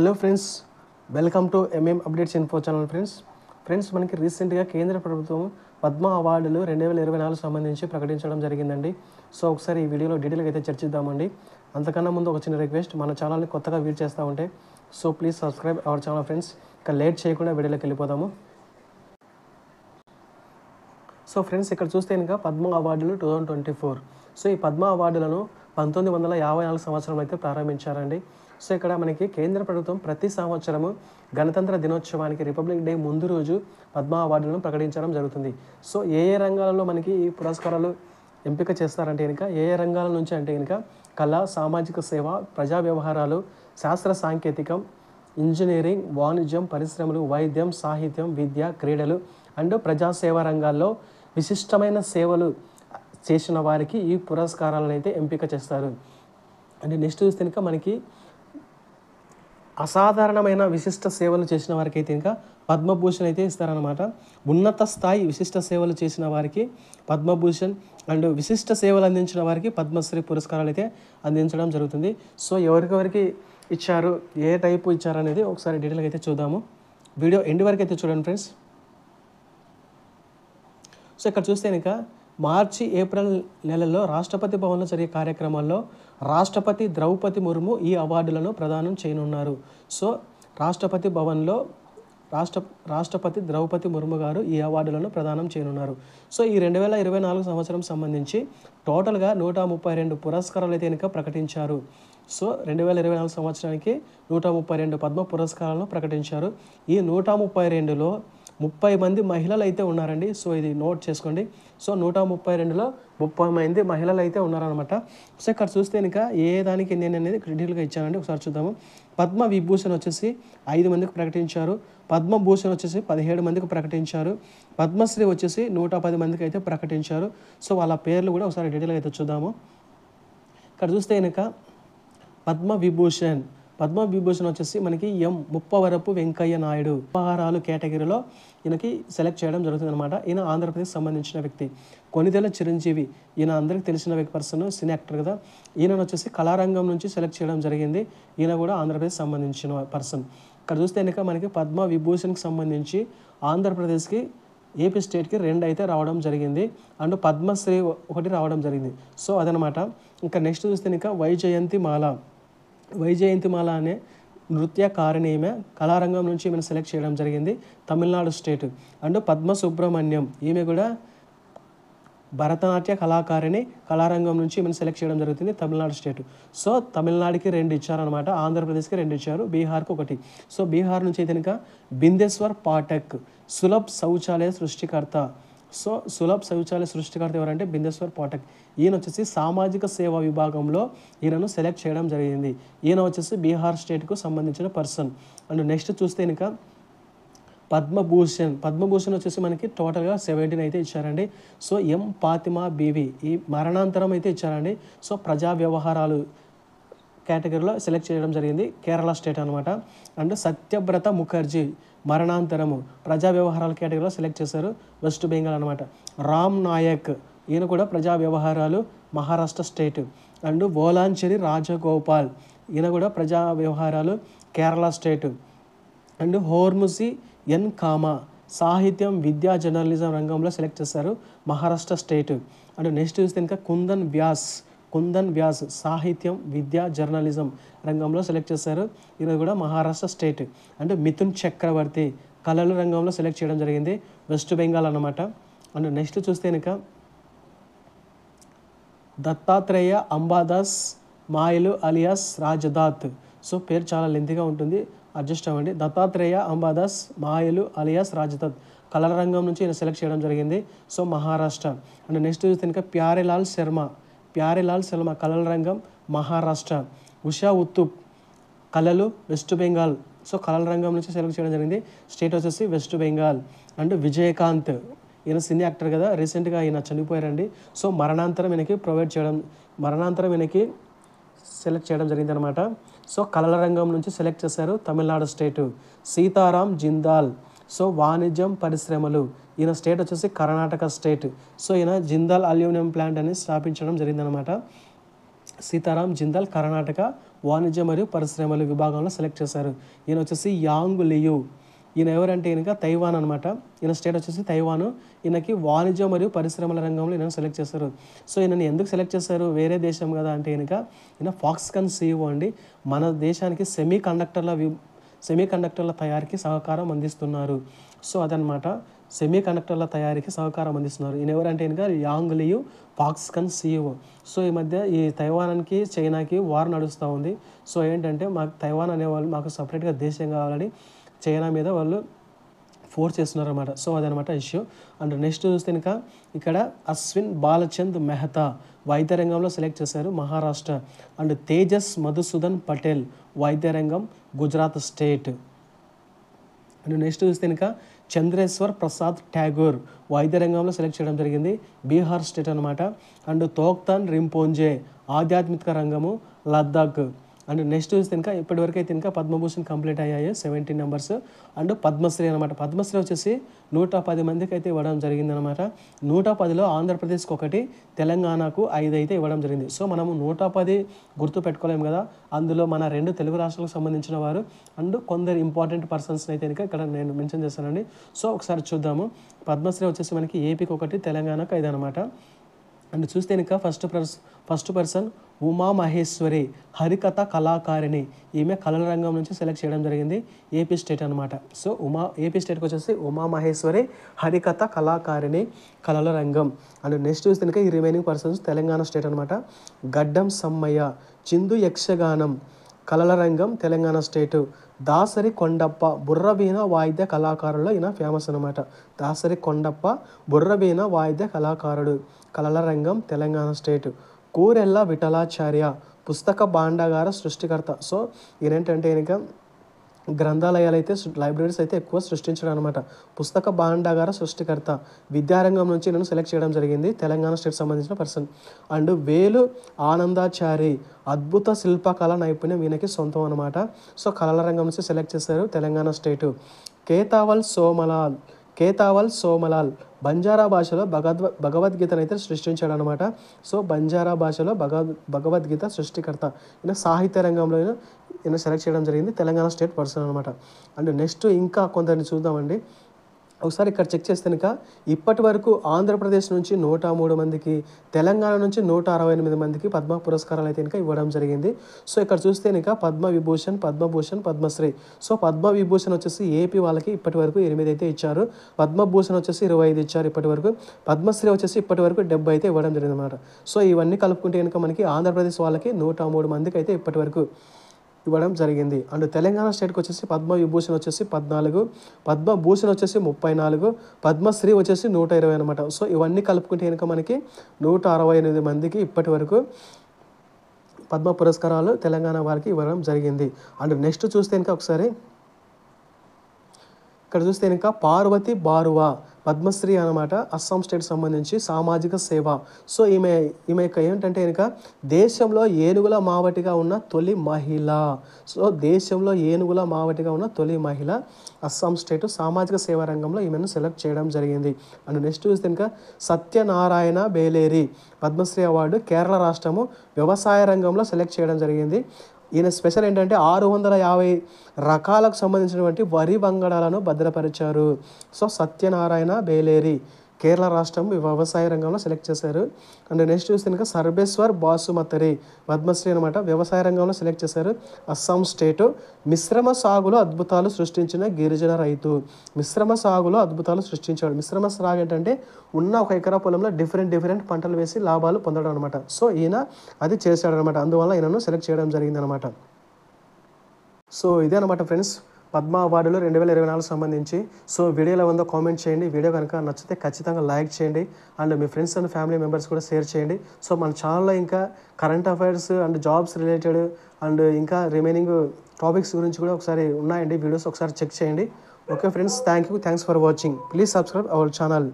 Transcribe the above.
Hello friends welcome to MM updates info channel friends friends మనకి రీసెంట్గా కేంద్ర ప్రభుత్వం పద్మ అవార్డులు రెండు వేల ఇరవై నాలుగు సంబంధించి ప్రకటించడం జరిగిందండి. సో ఒకసారి ఈ వీడియోలో డీటెయిల్గా అయితే చర్చిద్దామండి. అంతకన్నా ముందు ఒక చిన్న రిక్వెస్ట్ మన ఛానల్ని కొత్తగా వీడ్ చేస్తూ ఉంటే so please subscribe our channel friends ఇక లేట్ చేయకుండా వీడియోలోకి వెళ్ళిపోదాము. సో ఫ్రెండ్స్ ఇక్కడ చూస్తే కనుక పద్మ అవార్డులు two thousand twenty four so ఈ పద్మ అవార్డులను పంతొమ్మిది వందల యాభై నాలుగు సంవత్సరం అయితే ప్రారంభించారండి. సో ఇక్కడ మనకి కేంద్ర ప్రభుత్వం ప్రతి సంవత్సరము గణతంత్ర దినోత్సవానికి రిపబ్లిక్ డే ముందు రోజు పద్మ అవార్డులను ప్రకటించడం జరుగుతుంది. సో ఏ ఏ రంగాలలో మనకి ఈ పురస్కారాలు ఎంపిక చేస్తారంటే కనుక ఏ ఏ రంగాల నుంచి అంటే కనుక కళ సామాజిక సేవ ప్రజా వ్యవహారాలు శాస్త్ర సాంకేతికం ఇంజనీరింగ్ వాణిజ్యం పరిశ్రమలు వైద్యం సాహిత్యం విద్య క్రీడలు అండ్ ప్రజాసేవ రంగాల్లో విశిష్టమైన సేవలు చేసిన వారికి ఈ పురస్కారాలను అయితే ఎంపిక చేస్తారు. అంటే నెక్స్ట్ చూస్తే కనుక మనకి అసాధారణమైన విశిష్ట సేవలు చేసిన వారికి అయితే ఇంకా పద్మభూషణ్ అయితే ఇస్తారనమాట ఉన్నత స్థాయి విశిష్ట సేవలు చేసిన వారికి పద్మభూషణ్ అండ్ విశిష్ట సేవలు అందించిన వారికి పద్మశ్రీ పురస్కారాలు అయితే అందించడం జరుగుతుంది. సో ఎవరికెవరికి ఇచ్చారు ఏ టైపు ఇచ్చారనేది ఒకసారి డీటెయిల్గా అయితే చూద్దాము. వీడియో ఎండ్ వరకు అయితే చూడండి ఫ్రెండ్స్. సో ఇక్కడ చూస్తే కనుక మార్చి ఏప్రిల్ నెలలో రాష్ట్రపతి భవన్లో జరిగే కార్యక్రమాల్లో రాష్ట్రపతి ద్రౌపది ముర్ము ఈ అవార్డులను ప్రదానం చేయనున్నారు. సో రాష్ట్రపతి భవన్లో రాష్ట్ర రాష్ట్రపతి ద్రౌపది ముర్ము గారు ఈ అవార్డులను ప్రదానం చేయనున్నారు. సో ఈ రెండు వేల ఇరవై నాలుగు సంవత్సరం సంబంధించి టోటల్గా నూట ముప్పై రెండు పురస్కారాలు అయితే కనుక ప్రకటించారు. సో రెండు వేల ఇరవై నాలుగు సంవత్సరానికి నూట ముప్పై రెండు పద్మ పురస్కారాలను ప్రకటించారు. ఈ నూట ముప్పై రెండులో ముప్పై మంది మహిళలు అయితే ఉన్నారండి. సో ఇది నోట్ చేసుకోండి. సో నూట ముప్పై రెండులో ముప్పై మంది మహిళలు అయితే ఉన్నారనమాట సో ఇక్కడ చూస్తే ఇంకా ఏ దానికి నేను అనేది డీటెయిల్గా ఇచ్చానండి. ఒకసారి చూద్దాము. పద్మ విభూషణ్ వచ్చేసి ఐదు మందికి ప్రకటించారు. పద్మభూషణ్ వచ్చేసి పదిహేడు మందికి ప్రకటించారు. పద్మశ్రీ వచ్చేసి నూట పది మందికి అయితే ప్రకటించారు. సో వాళ్ళ పేర్లు కూడా ఒకసారి డీటెయిల్గా అయితే చూద్దాము. ఇక్కడ చూస్తే కనుక పద్మ విభూషణ్ పద్మ విభూషణ్ వచ్చేసి మనకి ఎం ముప్పవరపు వెంకయ్య నాయుడు. ఉపహారాలు కేటగిరీలో ఈయనకి సెలెక్ట్ చేయడం జరుగుతుంది అనమాట ఈయన ఆంధ్రప్రదేశ్ సంబంధించిన వ్యక్తి. కొనిదెల చిరంజీవి ఈయన అందరికి తెలిసిన వ్యక్తి పర్సన్ సినీ యాక్టర్ కదా. ఈయన వచ్చేసి కళారంగం నుంచి సెలెక్ట్ చేయడం జరిగింది. ఈయన కూడా ఆంధ్రప్రదేశ్ సంబంధించిన పర్సన్. ఇక్కడ చూస్తే కనుక మనకి పద్మ విభూషణ్కి సంబంధించి ఆంధ్రప్రదేశ్కి ఏపీ స్టేట్కి రెండు అయితే రావడం జరిగింది. అండ్ పద్మశ్రీ ఒకటి రావడం జరిగింది. సో అదనమాట ఇంకా నెక్స్ట్ చూస్తే ఇంకా వైజయంతి మాల వైజయంతిమాల అనే నృత్యకారిణి ఈమె కళారంగం నుంచి ఈమెను సెలెక్ట్ చేయడం జరిగింది తమిళనాడు స్టేట్. అండ్ పద్మ సుబ్రహ్మణ్యం ఈమె కూడా భరతనాట్య కళాకారిణి కళారంగం నుంచి ఈమెను సెలెక్ట్ చేయడం జరుగుతుంది తమిళనాడు స్టేట్. సో తమిళనాడుకి రెండు ఇచ్చారనమాట ఆంధ్రప్రదేశ్కి రెండు ఇచ్చారు బీహార్కి ఒకటి. సో బీహార్ నుంచి అయితే కనుక బిందేశ్వర్ పాఠక్ సులభ్ శౌచాలయ సృష్టికర్త. సో సులభ్ శౌచాలయ సృష్టికర్త ఎవరంటే బిందేశ్వర్ పాఠక్. ఈయన వచ్చేసి సామాజిక సేవా విభాగంలో ఈయనను సెలెక్ట్ చేయడం జరిగింది. ఈయన వచ్చేసి బీహార్ స్టేట్కు సంబంధించిన పర్సన్. అండ్ నెక్స్ట్ చూస్తే ఇంకా పద్మభూషణ్. పద్మభూషణ్ వచ్చేసి మనకి టోటల్గా సెవెంటీన్ అయితే ఇచ్చారండి. సో ఎం పాతిమా బీవి ఈ మరణాంతరం అయితే ఇచ్చారండి. సో ప్రజా వ్యవహారాలు కేటగిరీలో సెలెక్ట్ చేయడం జరిగింది కేరళ స్టేట్ అనమాట అండ్ సత్యవ్రత ముఖర్జీ మరణాంతరము ప్రజా వ్యవహారాల కేటగిరీలో సెలెక్ట్ చేశారు వెస్ట్ బెంగాల్ అనమాట రామ్ నాయక్ ఈయన కూడా ప్రజా వ్యవహారాలు మహారాష్ట్ర స్టేట్. అండ్ వోలాంచెరి రాజగోపాల్ ఈయన కూడా ప్రజా వ్యవహారాలు Kerala state. And Hormusji N Cama సాహిత్యం విద్యా జర్నలిజం రంగంలో సెలెక్ట్ చేశారు మహారాష్ట్ర స్టేట్. అండ్ నెక్స్ట్ చూస్తే ఇంకా కుందన్ వ్యాస్ కుందన్ వ్యాస్ సాహిత్యం విద్యా జర్నలిజం రంగంలో సెలెక్ట్ చేశారు. ఇది కూడా మహారాష్ట్ర స్టేట్ అంటే మిథున్ చక్రవర్తి కళల రంగంలో సెలెక్ట్ చేయడం జరిగింది. వెస్ట్ బెంగాల్ అనమాట అండ్ నెక్స్ట్ చూస్తే కనుక దత్తాత్రేయ అంబాదాస్ మాయలు అలియాస్ రాజదాత్. సో పేరు చాలా లెంతిగా ఉంటుంది. అడ్జస్ట్ అవ్వండి. దత్తాత్రేయ అంబాదాస్ మాయలు అలియాస్ రాజదత్ కళల రంగం నుంచి ఈయన సెలెక్ట్ చేయడం జరిగింది. సో మహారాష్ట్ర. అండ్ నెక్స్ట్ చూస్తే ఇంకా ప్యారేలాల్ శర్మ. ప్యారెలాల్ శర్మ కళల రంగం మహారాష్ట్ర ఉషా ఉత్తుప్ కళలు వెస్ట్ బెంగాల్. సో కళల రంగం నుంచి సెలెక్ట్ చేయడం జరిగింది. స్టేట్ వచ్చేసి వెస్ట్ బెంగాల్. అండ్ విజయకాంత్. ఈయన సినీ యాక్టర్ కదా రీసెంట్గా ఈయన చనిపోయారండి. సో మరణాంతరం ఈయనకి ప్రొవైడ్ చేయడం మరణాంతరం ఈయనకి సెలెక్ట్ చేయడం జరిగింది అనమాట సో కళల రంగం నుంచి సెలెక్ట్ చేశారు తమిళనాడు స్టేటు. సీతారాం జిందాల్. సో వాణిజ్యం పరిశ్రమలు. ఈయన స్టేట్ వచ్చేసి కర్ణాటక స్టేట్ సో ఈయన జిందాల్ అల్యూమినియం ప్లాంట్ అని స్థాపించడం జరిగిందనమాట సీతారాం జిందాల్ కర్ణాటక వాణిజ్య మరియు పరిశ్రమలు విభాగంలో సెలెక్ట్ చేశారు. ఈయన వచ్చేసి యాంగ్ లియు. ఈయన ఎవరంటే ఈయనక తైవాన్ అనమాట ఈయన స్టేట్ వచ్చేసి తైవాన్. ఈయనకి వాణిజ్య మరియు పరిశ్రమల రంగంలో ఈయన సెలెక్ట్ చేశారు. సో ఈయనని ఎందుకు సెలెక్ట్ చేశారు? వేరే దేశం కదా అంటే ఈయనక ఈయన ఫాక్స్కన్ సీఈఓ అండి. మన దేశానికి సెమీ కండక్టర్ల వి సెమీ కండక్టర్ల తయారీకి సహకారం అందిస్తున్నారు. సో అదనమాట సెమీ కండక్టర్ల తయారీకి సహకారం అందిస్తున్నారు. ఈయన ఎవరంటే ఈయనక Young Liu Foxconn CEO so ఈ మధ్య ఈ తైవాన్కి చైనాకి వార్ నడుస్తూ ఉంది. సో ఏంటంటే మాకు తైవాన్ అనేవాళ్ళు మాకు సపరేట్గా దేశం కావాలని చైనా మీద వాళ్ళు ఫోర్స్ చేస్తున్నారు అనమాట సో అదనమాట ఇష్యూ. అండ్ నెక్స్ట్ చూస్తే కనుక ఇక్కడ అశ్విన్ బాలచంద్ మెహతా వైద్య రంగంలో సెలెక్ట్ చేశారు మహారాష్ట్ర. అండ్ తేజస్ మధుసూదన్ పటేల్ వైద్య రంగం గుజరాత్ స్టేట్. అండ్ నెక్స్ట్ చూస్తే కనుక చంద్రేశ్వర్ ప్రసాద్ ట్యాగూర్ వైద్య రంగంలో సెలెక్ట్ చేయడం జరిగింది. బీహార్ స్టేట్ అనమాట అండ్ తోక్తాన్ రింపోంజే ఆధ్యాత్మిక రంగము లద్దాఖ్ అండ్ నెక్స్ట్ చూస్తే ఇంకా ఇప్పటివరకు అయితే ఇంకా పద్మభూషణ్ కంప్లీట్ అయ్యాయి. Seventeen numbers. అండ్ పద్మశ్రీ అనమాట పద్మశ్రీ వచ్చేసి నూట పది మందికి అయితే ఇవ్వడం జరిగింది అనమాట నూట పదిలో ఆంధ్రప్రదేశ్కి ఒకటి తెలంగాణకు ఐదు అయితే ఇవ్వడం జరిగింది. సో మనము నూట పది గుర్తు పెట్టుకోలేము కదా. అందులో మన రెండు తెలుగు రాష్ట్రాలకు సంబంధించిన వారు అండ్ కొందరు ఇంపార్టెంట్ పర్సన్స్ అయితే కనుక ఇక్కడ నేను మెన్షన్ చేస్తానండి సో ఒకసారి చూద్దాము. పద్మశ్రీ వచ్చేసి మనకి ఏపీకి ఒకటి తెలంగాణకు ఐదు అనమాట అండ్ చూస్తే ఇంకా ఫస్ట్ పర్స్ ఫస్ట్ పర్సన్ ఉమా మహేశ్వరి హరికథ కళాకారిణి. ఈమె కళల రంగం నుంచి సెలెక్ట్ చేయడం జరిగింది. ఏపీ స్టేట్ అనమాట సో ఉమా ఏపీ స్టేట్కి వచ్చేసి ఉమా మహేశ్వరి హరికథ కళాకారిణి కళల రంగం. అండ్ నెక్స్ట్ చూస్తే కనుక ఈ రిమైనింగ్ పర్సన్స్ తెలంగాణ స్టేట్ అనమాట గడ్డం సమ్మయ్య చిందు యక్షగానం కళల రంగం తెలంగాణ స్టేటు. దాసరి కొండప్ప బుర్రవీణ వాయిద్య కళాకారుల్లో ఈయన ఫేమస్ అనమాట దాసరి కొండప్ప బుర్రవీణ వాయిద్య కళాకారుడు. కళల రంగం తెలంగాణ స్టేటు. కూరెల్ల విఠలాచార్య పుస్తక భాండాగార సృష్టికర్త. సో ఈయనేంటంటే ఈయనక గ్రంథాలయాలు అయితే లైబ్రరీస్ అయితే ఎక్కువ సృష్టించడం అనమాట పుస్తక భాండాగార సృష్టికర్త విద్యారంగం నుంచి నేను సెలెక్ట్ చేయడం జరిగింది తెలంగాణ స్టేట్ సంబంధించిన పర్సన్. అండ్ వేలు ఆనందాచారి అద్భుత శిల్పకళ నైపుణ్యం ఈయనకి సొంతం అనమాట. సో కళల రంగం నుంచి సెలెక్ట్ చేశారు తెలంగాణ స్టేటు. కేతావల్ సోమలాల్ కేతావల్ సోమలాల్ బంజారా భాషలో భగవద్ భగవద్గీతను అయితే సృష్టించాడు అనమాట సో బంజారా భాషలో భగవద్ భగవద్గీత సృష్టికర్త ఈయన సాహిత్య రంగంలో ఈయన ఈయన సెలెక్ట్ చేయడం జరిగింది. తెలంగాణ స్టేట్ పర్సన్ అనమాట అండ్ నెక్స్ట్ ఇంకా కొందరిని చూద్దామండి. ఒకసారి ఇక్కడ చెక్ చేస్తే కనుక ఇప్పటి వరకు ఆంధ్రప్రదేశ్ నుంచి నూట మూడు మందికి తెలంగాణ నుంచి నూట అరవై ఎనిమిది మందికి పద్మ పురస్కారాలు అయితే కనుక ఇవ్వడం జరిగింది. సో ఇక్కడ చూస్తే కనుక పద్మ విభూషణ్ పద్మభూషణ్ పద్మశ్రీ సో పద్మ విభూషణ్ వచ్చేసి ఏపీ వాళ్ళకి ఇప్పటి వరకు ఎనిమిది అయితే ఇచ్చారు. పద్మభూషణ్ వచ్చేసి ఇరవై ఐదు ఇచ్చారు ఇప్పటి వరకు. పద్మశ్రీ వచ్చేసి ఇప్పటి వరకు డెబ్బై అయితే ఇవ్వడం జరిగింది అనమాట సో ఇవన్నీ కలుపుకుంటే కనుక మనకి ఆంధ్రప్రదేశ్ వాళ్ళకి నూట మూడు మందికి అయితే ఇప్పటి వరకు. ఇవ్వడం జరిగింది. అండ్ తెలంగాణ స్టేట్కి వచ్చేసి పద్మ విభూషణ్ వచ్చేసి పద్నాలుగు పద్మభూషణ్ వచ్చేసి ముప్పై నాలుగు పద్మశ్రీ వచ్చేసి నూట ఇరవై అనమాట సో ఇవన్నీ కలుపుకుంటే కనుక మనకి నూట అరవై ఎనిమిది మందికి ఇప్పటి వరకు పద్మ పురస్కారాలు తెలంగాణ వారికి ఇవ్వడం జరిగింది. అండ్ నెక్స్ట్ చూస్తే ఇంకా ఒకసారి ఇక్కడ చూస్తే ఇంకా పార్వతి బారువా పద్మశ్రీ అనమాట అస్సాం స్టేట్ సంబంధించి సామాజిక సేవ. సో ఈమె ఈమె యొక్క ఏంటంటే కనుక దేశంలో ఏనుగుల మావటిగా ఉన్న తొలి మహిళ. సో దేశంలో ఏనుగుల మావటిగా ఉన్న తొలి మహిళ అస్సాం స్టేట్ సామాజిక సేవా రంగంలో ఈమెను సెలెక్ట్ చేయడం జరిగింది. అండ్ నెక్స్ట్ చూస్తే కనుక సత్యనారాయణ బేలేరి పద్మశ్రీ అవార్డు కేరళ రాష్ట్రము వ్యవసాయ రంగంలో సెలెక్ట్ చేయడం జరిగింది. ఈయన స్పెషల్ ఏంటంటే ఆరు వందల యాభై రకాలకు సంబంధించినటువంటి వరి వంగడాలను భద్రపరిచారు. సో సత్యనారాయణ బేలేరి. కేరళ రాష్ట్రం వ్యవసాయ రంగంలో సెలెక్ట్ చేశారు. అండ్ నెక్స్ట్ చూస్తే కనుక సర్బేశ్వర్ బాసుమతరి పద్మశ్రీ అనమాట వ్యవసాయ రంగంలో సెలెక్ట్ చేశారు. అస్సాం స్టేటు మిశ్రమ సాగులో అద్భుతాలు సృష్టించిన గిరిజన రైతు. మిశ్రమ సాగులో అద్భుతాలు సృష్టించాడు. మిశ్రమ సాగు ఏంటంటే ఉన్న ఒక ఎకరా పొలంలో డిఫరెంట్ డిఫరెంట్ పంటలు వేసి లాభాలు పొందడం అనమాట సో ఈయన అది చేశాడనమాట అందువల్ల ఈయనను సెలెక్ట్ చేయడం జరిగిందనమాట సో ఇదే అనమాట ఫ్రెండ్స్ పద్మ అవార్డులు రెండు వేల ఇరవై నాలుగు సంబంధించి. సో వీడియోలో ఉందో కామెంట్ చేయండి. వీడియో కనుక నచ్చితే ఖచ్చితంగా లైక్ చేయండి. అండ్ మీ ఫ్రెండ్స్ అండ్ ఫ్యామిలీ మెంబర్స్ కూడా షేర్ చేయండి. సో మన ఛానల్లో ఇంకా current affairs and jobs related and ఇంకా రిమైనింగ్ టాపిక్స్ గురించి కూడా ఒకసారి ఉన్నాయండి. వీడియోస్ ఒకసారి చెక్ చేయండి. Okay friends thank you thanks for watching please subscribe our channel